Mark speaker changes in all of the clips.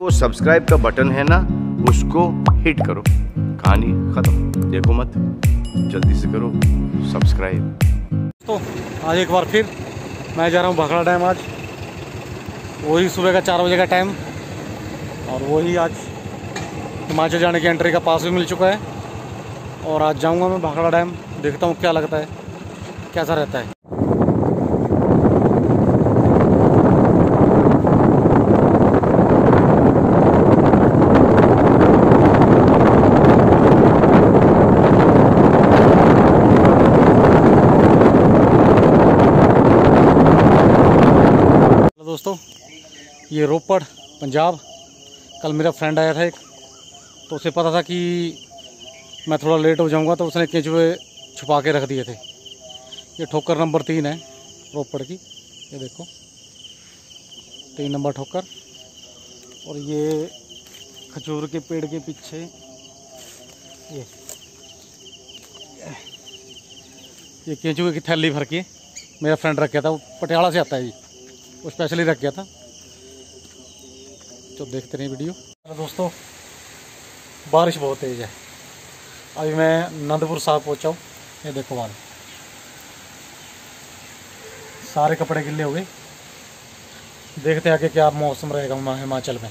Speaker 1: वो सब्सक्राइब का बटन है ना, उसको हिट करो। कहानी खत्म। देखो मत। जल्दी से करो। सब्सक्राइब
Speaker 2: तो आज एक बार फिर मैं जा रहा हूँ भाखड़ा डैम आज। वही सुबह का चार बजे का टाइम और वही आज हिमाचल जाने की एंट्री का पास भी मिल चुका है। और आज जाऊँगा मैं भाखड़ा डैम। देखता हूँ क्या लगता है, कैसा रहता है। दोस्तों, ये रोपड़, पंजाब। कल मेरा फ्रेंड आया था एक तो उसे पता था कि मैं थोड़ा लेट हो जाऊँगा तो उसने केंचुए छुपा के रख दिए थे। ये ठोकर नंबर तीन है, रोपड़ की। ये देखो, तीन नंबर ठोकर। और ये खजूर के पेड़ के पीछे, ये ये केंचुए की थैली भर के मेरा फ्रेंड रख था, वो पटियाला से आता है जी। वो स्पेशली रख गया था। तो देखते रहे वीडियो दोस्तों, बारिश बहुत तेज़ है। अभी मैं नंदपुर साहब पहुँचा हूँ। ये देखो बाल। सारे कपड़े गिले हो गए। देखते हैं आगे क्या मौसम रहेगा हिमाचल में।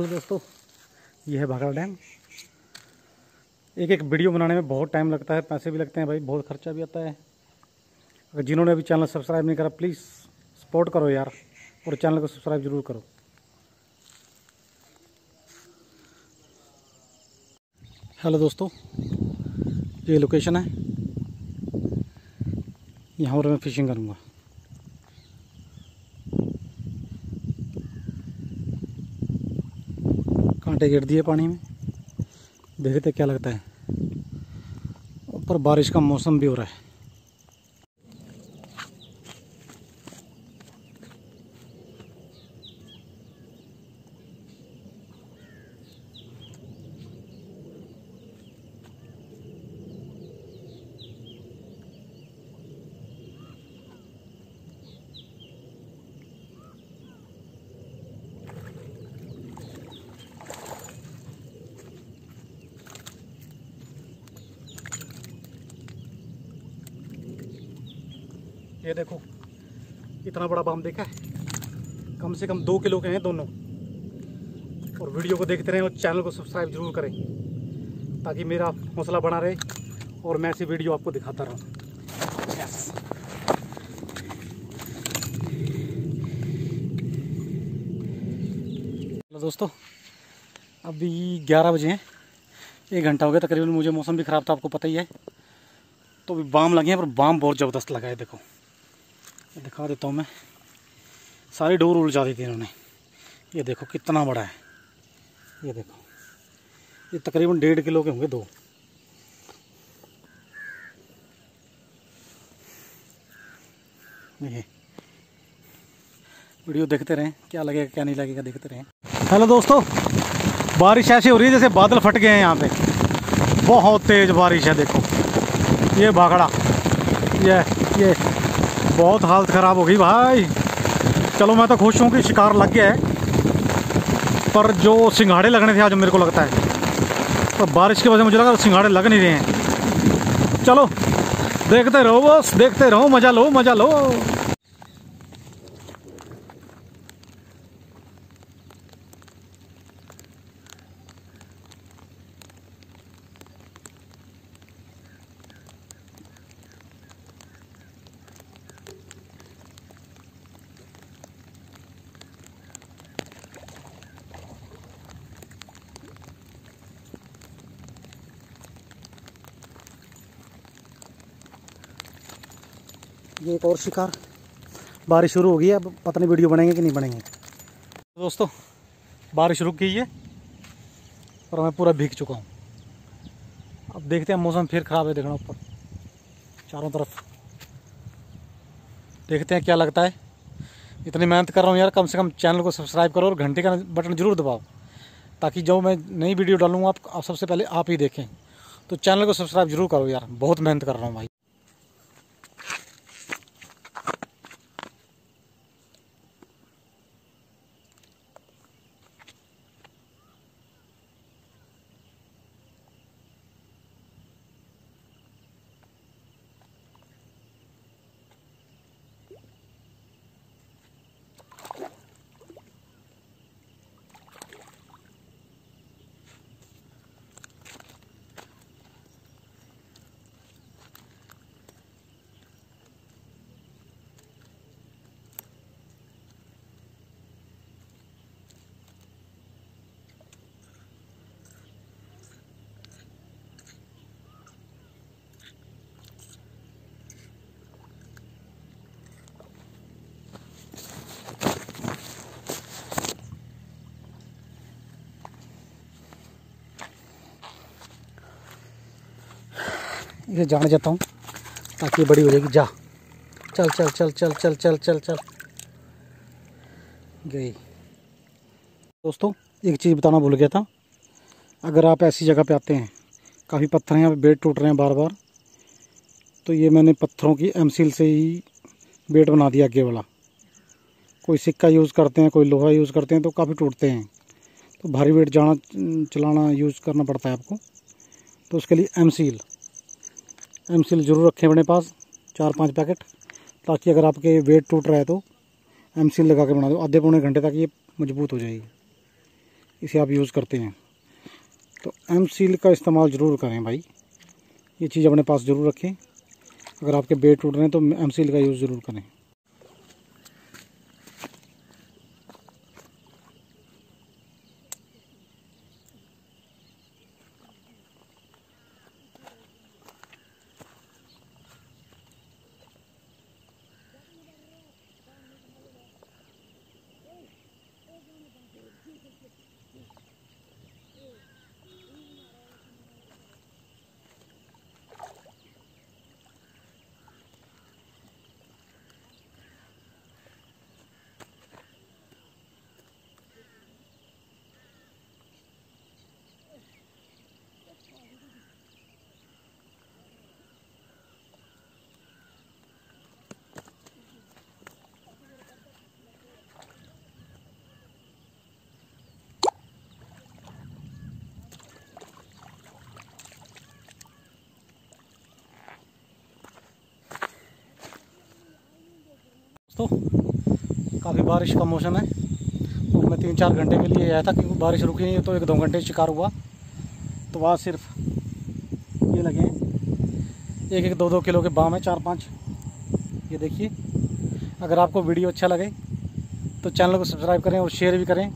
Speaker 2: hello दोस्तों? ये है भाखड़ा डैम। एक एक वीडियो बनाने में बहुत टाइम लगता है, पैसे भी लगते हैं भाई, बहुत खर्चा भी आता है। अगर जिन्होंने अभी चैनल सब्सक्राइब नहीं करा, प्लीज़ सपोर्ट करो यार, और चैनल को सब्सक्राइब ज़रूर करो। हेलो दोस्तों, ये लोकेशन है। यहाँ पर मैं फिशिंग करूँगा। कांटे गिर दिए पानी में। देखते क्या लगता है। ऊपर बारिश का मौसम भी हो रहा है। ये देखो, इतना बड़ा बम देखा है। कम से कम दो किलो के हैं दोनों। और वीडियो को देखते रहें और चैनल को सब्सक्राइब ज़रूर करें, ताकि मेरा हौसला बना रहे और मैं ऐसी वीडियो आपको दिखाता रहूँ. हेलो दोस्तों, अभी 11 बजे हैं। एक घंटा हो गया, तकरीबन मुझे मौसम भी ख़राब था, आपको पता ही है। तो अभी बाम लगे हैं, पर बाम बहुत ज़बरदस्त लगा है, देखो। दिखा देता हूँ मैं। सारी डोर उलझा दी थी इन्होंने। ये देखो कितना बड़ा है। ये देखो। ये तकरीबन डेढ़ किलो के होंगे दो। ये वीडियो देखते रहें। क्या लगेगा, क्या नहीं लगेगा, देखते रहें। हेलो दोस्तों, बारिश ऐसी हो रही है जैसे बादल फट गए हैं यहाँ पे। बहुत तेज़ बारिश है, देखो। ये भागड़ा ये ये। बहुत हालत ख़राब हो गई भाई। चलो मैं तो खुश हूँ कि शिकार लग गया है। पर जो सिंघाड़े लगने थे आज मेरे को लगता है। तो बारिश की वजह से मुझे लगा सिंघाड़े लग नहीं रहे हैं। चलो, देखते रहो बस, देखते रहो, मज़ा लो मज़ा लो। ये एक और शिकार। बारिश शुरू हो गई है अब पता नहीं वीडियो बनेंगे कि नहीं बनेंगे। दोस्तों बारिश रुक गई है और मैं पूरा भीग चुका हूँ। अब देखते हैं मौसम फिर ख़राब है देखना ऊपर। चारों तरफ़। देखते हैं क्या लगता है। इतनी मेहनत कर रहा हूँ यार कम से कम चैनल को सब्सक्राइब करो और घंटे का बटन ज़रूर दबाओ ताकि जो मैं नई वीडियो डालूँगा आप, आप सबसे पहले आप ही देखें। तो चैनल को सब्सक्राइब ज़रूर करो यार बहुत मेहनत कर रहा हूँ भाई। इसे जाने जाता हूँ, ताकि बड़ी हो जाएगी। जा। चल चल चल चल चल चल चल चल। गई। दोस्तों, एक चीज़ बताना भूल गया था। अगर आप ऐसी जगह पे आते हैं, काफ़ी पत्थर हैं, बेड टूट रहे हैं बार बार तो ये मैंने पत्थरों की एम से ही बेड बना दिया आगे वाला। कोई सिक्का यूज़ करते हैं, कोई लोहा यूज़ करते हैं तो काफ़ी टूटते हैं। तो भारी वेट जाना, चलाना यूज़ करना पड़ता है आपको। तो उसके लिए एम सील एम ज़रूर रखें अपने पास, चार पाँच पैकेट, ताकि अगर आपके वेट टूट रहा है तो एम लगा के बना दो। आधे पौने घंटे तक ये मज़बूत हो जाएगी। इसे आप यूज़ करते हैं। तो एम सील का इस्तेमाल ज़रूर करें भाई। ये चीज़ अपने पास ज़रूर रखें। अगर आपके बेड टूट रहे हैं तो एम सील का यूज़ ज़रूर करें। दोस्तों, काफ़ी बारिश का मौसम है। और मैं तीन चार घंटे के लिए आया था क्योंकि बारिश रुकी नहीं तो एक दो घंटे शिकार हुआ। तो वहाँ सिर्फ़ ये लगे हैं। एक एक दो दो किलो के बाम है, चार पाँच। ये देखिए, अगर आपको वीडियो अच्छा लगे तो चैनल को सब्सक्राइब करें और शेयर भी करें।